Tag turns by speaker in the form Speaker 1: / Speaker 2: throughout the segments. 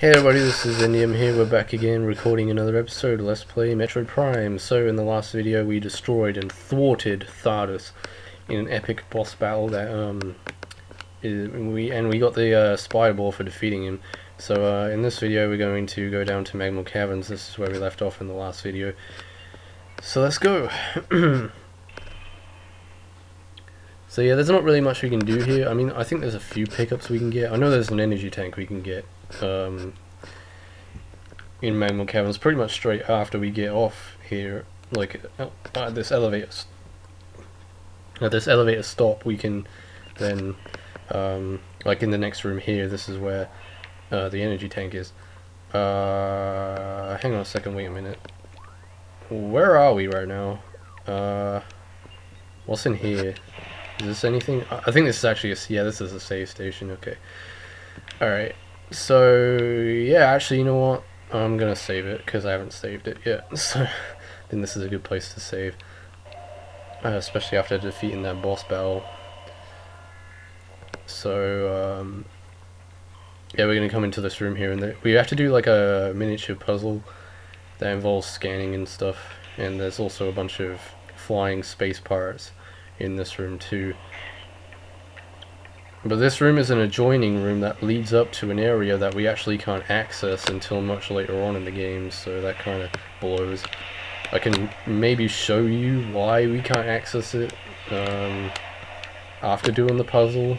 Speaker 1: Hey everybody, this is NDM here, we're back again recording another episode, Let's Play Metroid Prime. So in the last video we destroyed and thwarted Thardus in an epic boss battle that, um, is, we and we got the uh, Spider Ball for defeating him. So uh, in this video we're going to go down to Magmoor Caverns, this is where we left off in the last video. So let's go! so yeah, there's not really much we can do here, I mean I think there's a few pickups we can get, I know there's an energy tank we can get um, in Magmoor Caverns pretty much straight after we get off here, like at this elevator, at this elevator stop, we can then, um, like in the next room here, this is where uh, the energy tank is. Uh, hang on a second, wait a minute. Where are we right now? Uh, what's in here? Is this anything? I think this is actually a, yeah, this is a save station, okay. Alright, so, yeah, actually, you know what? I'm gonna save it, because I haven't saved it yet. So, I think this is a good place to save. Uh, especially after defeating that boss battle. So, um, yeah, we're gonna come into this room here, and we have to do like a miniature puzzle that involves scanning and stuff. And there's also a bunch of flying space pirates in this room too. But this room is an adjoining room that leads up to an area that we actually can't access until much later on in the game, so that kind of blows. I can maybe show you why we can't access it um, after doing the puzzle.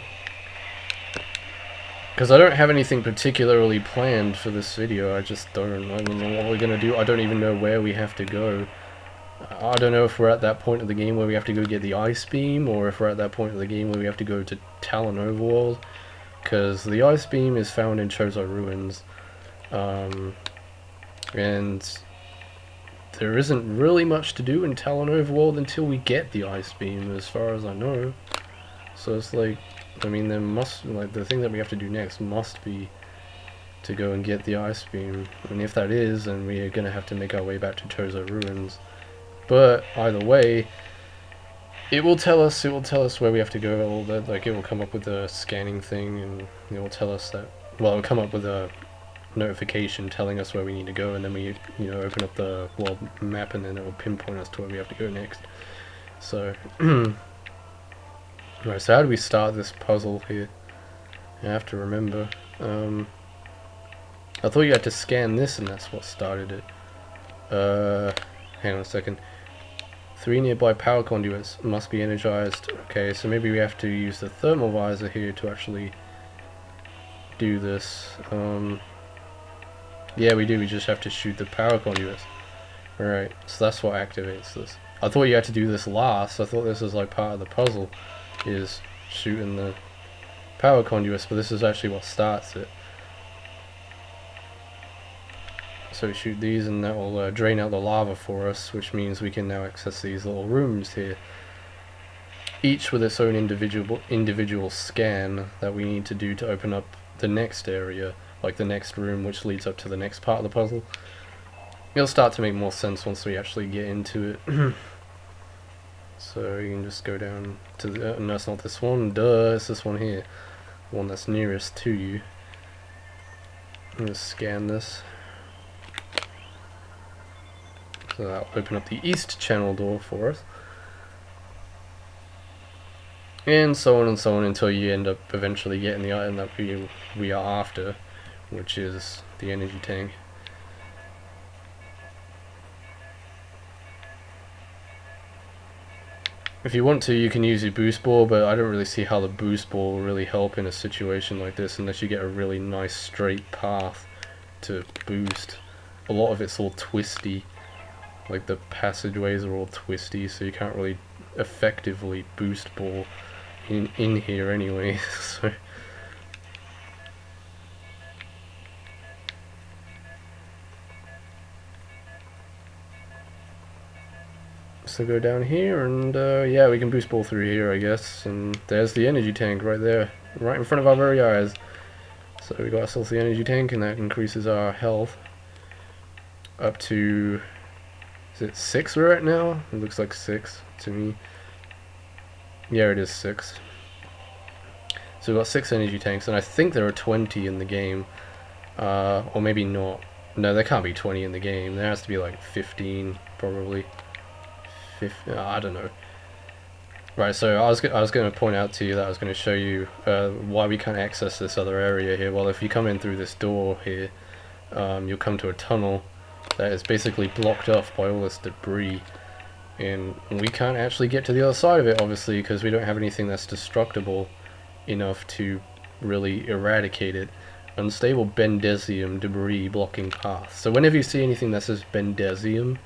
Speaker 1: Because I don't have anything particularly planned for this video, I just don't, I don't know what we're going to do, I don't even know where we have to go. I don't know if we're at that point of the game where we have to go get the Ice Beam, or if we're at that point of the game where we have to go to Tallon Overworld, because the Ice Beam is found in Chozo Ruins, um, and there isn't really much to do in Tallon Overworld until we get the Ice Beam, as far as I know. So it's like, I mean, there must, like, the thing that we have to do next must be to go and get the Ice Beam, and if that is, then we are going to have to make our way back to Chozo Ruins. But either way, it will tell us. It will tell us where we have to go. All that, like it will come up with a scanning thing, and it will tell us that. Well, it will come up with a notification telling us where we need to go, and then we, you know, open up the world map, and then it will pinpoint us to where we have to go next. So, right. So how do we start this puzzle here? I have to remember. Um, I thought you had to scan this, and that's what started it. Uh, hang on a second. Three nearby power conduits must be energized. Okay, so maybe we have to use the thermal visor here to actually do this. Um, yeah, we do. We just have to shoot the power conduits. Alright, so that's what activates this. I thought you had to do this last. I thought this was like part of the puzzle, is shooting the power conduits, but this is actually what starts it. So we shoot these and that will uh, drain out the lava for us, which means we can now access these little rooms here. Each with its own individual individual scan that we need to do to open up the next area, like the next room which leads up to the next part of the puzzle. It'll start to make more sense once we actually get into it. so you can just go down to the, uh, no it's not this one, duh, it's this one here. The one that's nearest to you. I'm gonna scan this. So that'll uh, open up the east channel door for us. And so on and so on until you end up eventually getting the item that we, we are after, which is the energy tank. If you want to, you can use your boost ball, but I don't really see how the boost ball will really help in a situation like this unless you get a really nice straight path to boost. A lot of it's all twisty like the passageways are all twisty so you can't really effectively boost ball in in here anyway so. So go down here and uh, yeah we can boost ball through here I guess and there's the energy tank right there right in front of our very eyes. So we got ourselves the energy tank and that increases our health up to is it six we're at now? It looks like six to me. Yeah, it is six. So we've got six energy tanks, and I think there are 20 in the game. Uh, or maybe not. No, there can't be 20 in the game. There has to be like 15, probably. 15, I don't know. Right, so I was, I was going to point out to you that I was going to show you uh, why we can't access this other area here. Well, if you come in through this door here, um, you'll come to a tunnel that is basically blocked off by all this debris. And we can't actually get to the other side of it, obviously, because we don't have anything that's destructible enough to really eradicate it. Unstable Bendezium debris blocking path. So whenever you see anything that says Bendezium,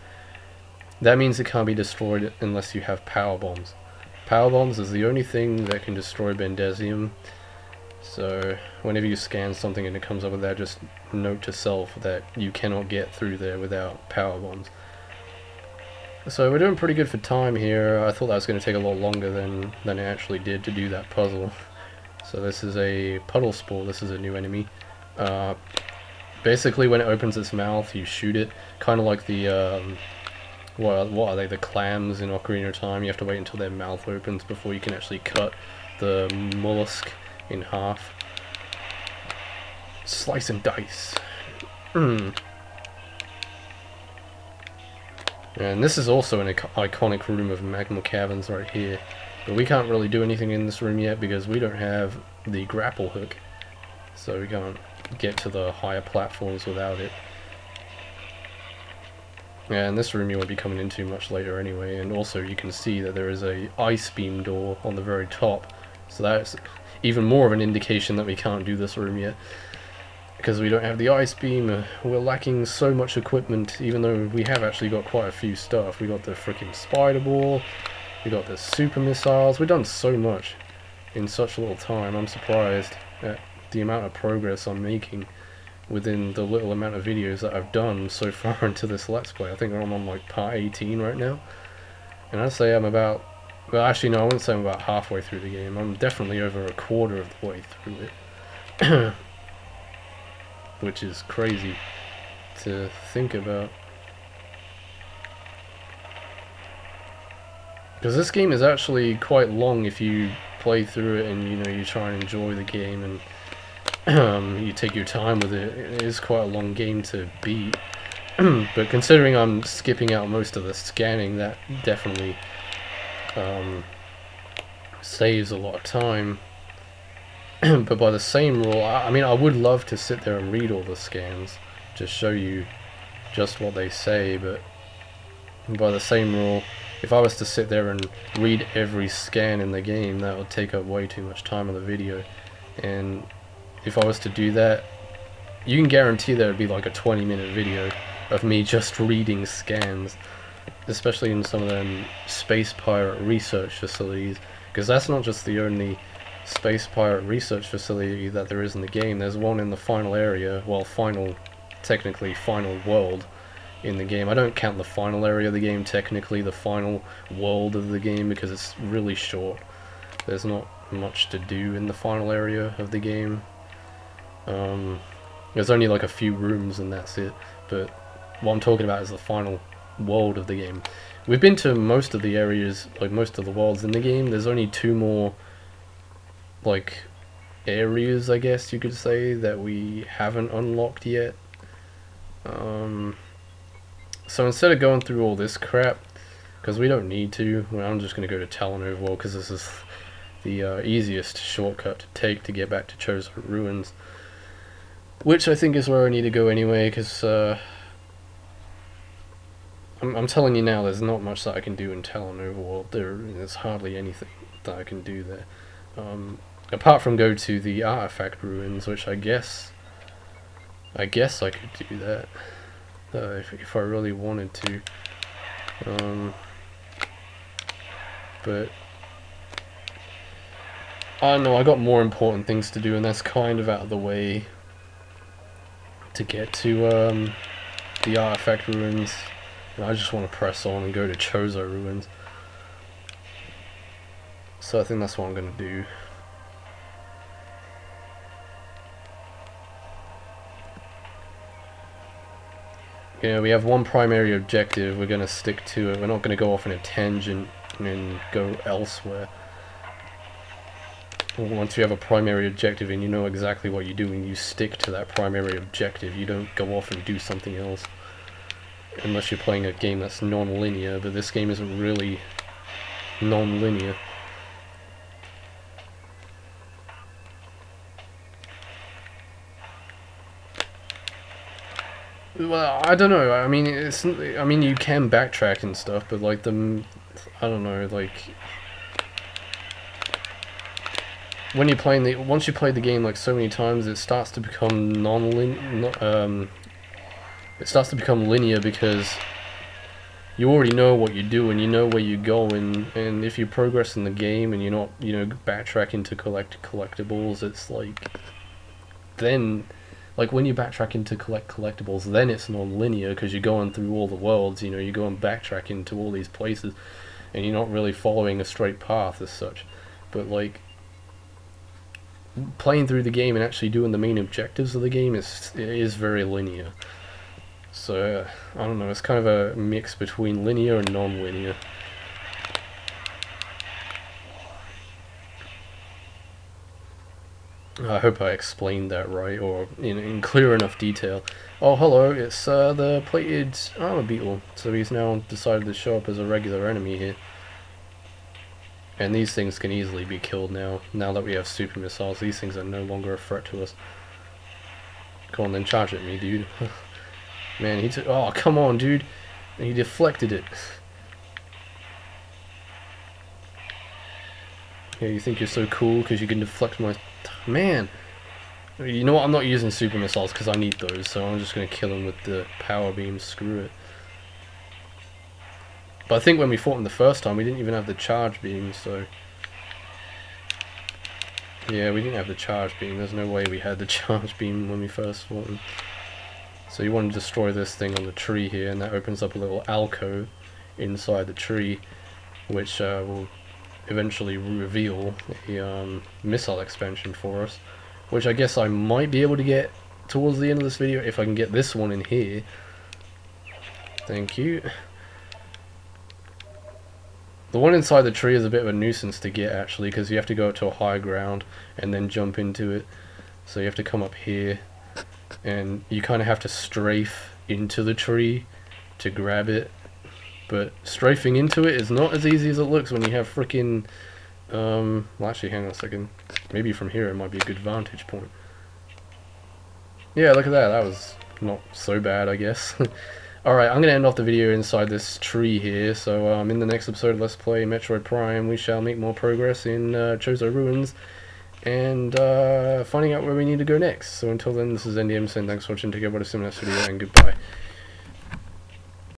Speaker 1: that means it can't be destroyed unless you have power bombs. Power bombs is the only thing that can destroy Bendezium. So whenever you scan something and it comes up with that, just note to self that you cannot get through there without power bombs. So we're doing pretty good for time here. I thought that was going to take a lot longer than, than it actually did to do that puzzle. So this is a puddle spore, this is a new enemy. Uh, basically when it opens its mouth you shoot it, kind of like the um, what, what are they, the clams in Ocarina of Time, you have to wait until their mouth opens before you can actually cut the mollusk in half. Slice and dice. Mm. And this is also an iconic room of Magmoor caverns right here. But we can't really do anything in this room yet because we don't have the grapple hook. So we can't get to the higher platforms without it. And this room you won't be coming into much later anyway, and also you can see that there is a ice beam door on the very top, so that's even more of an indication that we can't do this room yet. Because we don't have the ice beam, uh, we're lacking so much equipment, even though we have actually got quite a few stuff. We got the freaking spider ball, we got the super missiles, we've done so much in such a little time, I'm surprised at the amount of progress I'm making within the little amount of videos that I've done so far into this Let's Play. I think I'm on like part 18 right now. And I'd say I'm about, well actually no, I wouldn't say I'm about halfway through the game. I'm definitely over a quarter of the way through it. Which is crazy to think about. Because this game is actually quite long if you play through it and you know you try and enjoy the game and you take your time with it. It is quite a long game to beat. but considering I'm skipping out most of the scanning, that definitely um, saves a lot of time. but by the same rule, I, I mean, I would love to sit there and read all the scans, just show you just what they say, but by the same rule, if I was to sit there and read every scan in the game, that would take up way too much time on the video. And if I was to do that, you can guarantee there would be like a 20 minute video of me just reading scans, especially in some of them space pirate research facilities, because that's not just the only space pirate research facility that there is in the game, there's one in the final area, well final, technically final world in the game. I don't count the final area of the game, technically the final world of the game, because it's really short. There's not much to do in the final area of the game. Um, there's only like a few rooms and that's it. But what I'm talking about is the final world of the game. We've been to most of the areas, like most of the worlds in the game. There's only two more, like, areas, I guess you could say, that we haven't unlocked yet. Um, so instead of going through all this crap, because we don't need to, well, I'm just going to go to Tallon Overworld because this is the uh, easiest shortcut to take to get back to Chozo Ruins. Which I think is where I need to go anyway, because uh, I'm, I'm telling you now, there's not much that I can do in Tallon Overworld. There, there's hardly anything that I can do there. Um, apart from go to the artifact ruins, which I guess, I guess I could do that uh, if, if I really wanted to. Um, but I know, I got more important things to do and that's kind of out of the way to get to um, the artifact ruins. And I just want to press on and go to Chozo ruins. So I think that's what I'm going to do. Know, we have one primary objective, we're going to stick to it, we're not going to go off on a tangent and go elsewhere. once you have a primary objective and you know exactly what you're doing, you stick to that primary objective. You don't go off and do something else. Unless you're playing a game that's non-linear, but this game isn't really non-linear. Well, I don't know. I mean, it's. I mean, you can backtrack and stuff, but like the, I don't know. Like when you're playing the once you play the game like so many times, it starts to become non-linear. Um, it starts to become linear because you already know what you do and you know where you're going. And if you progress in the game and you're not, you know, backtracking to collect collectibles, it's like then like when you backtrack into collect collectibles, then it's non-linear because you're going through all the worlds. You know, you're going backtracking to all these places, and you're not really following a straight path as such. But like playing through the game and actually doing the main objectives of the game is is very linear. So I don't know. It's kind of a mix between linear and non-linear. I hope I explained that right, or in, in clear enough detail. Oh, hello, it's uh, the plated armor beetle. So he's now decided to show up as a regular enemy here. And these things can easily be killed now. Now that we have super missiles, these things are no longer a threat to us. Come on then, charge at me, dude. Man, he took... Oh, come on, dude. He deflected it. Yeah, you think you're so cool because you can deflect my Man. You know what, I'm not using super missiles because I need those, so I'm just going to kill him with the power beam, screw it. But I think when we fought him the first time, we didn't even have the charge beam, so... Yeah, we didn't have the charge beam. There's no way we had the charge beam when we first fought him. So you want to destroy this thing on the tree here, and that opens up a little alcove inside the tree, which uh, will eventually reveal a um, missile expansion for us, which I guess I might be able to get towards the end of this video if I can get this one in here. Thank you. The one inside the tree is a bit of a nuisance to get actually because you have to go up to a high ground and then jump into it. So you have to come up here and you kind of have to strafe into the tree to grab it but strafing into it is not as easy as it looks when you have freaking... Um, well, actually, hang on a second. Maybe from here it might be a good vantage point. Yeah, look at that. That was not so bad, I guess. Alright, I'm going to end off the video inside this tree here, so um, in the next episode Let's Play Metroid Prime, we shall make more progress in uh, Chozo Ruins, and uh, finding out where we need to go next. So until then, this is NDM saying thanks for watching, take care, what a similar video, and goodbye.